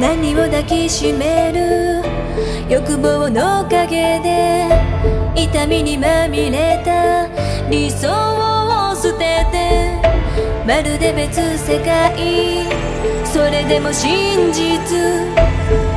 何を抱きしめる？欲望の陰で痛みにまみれた。理想を捨ててまるで別世界。それでも真実。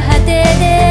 果てで